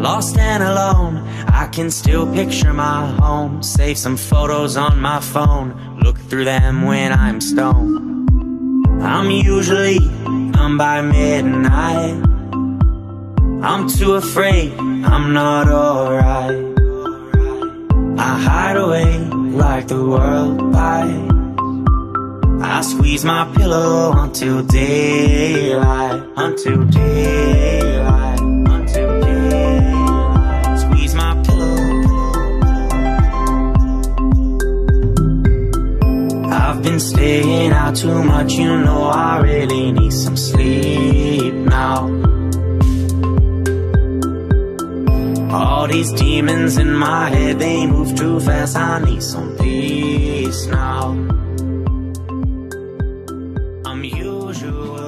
Lost and alone, I can still picture my home. Save some photos on my phone, look through them when I'm stoned. I'm usually done by midnight. I'm too afraid, I'm not alright. I hide away like the world bites. I squeeze my pillow until daylight, until daylight, I've been staying out too much, you know I really need some sleep now. All these demons in my head, they move too fast, I need some peace now. I'm by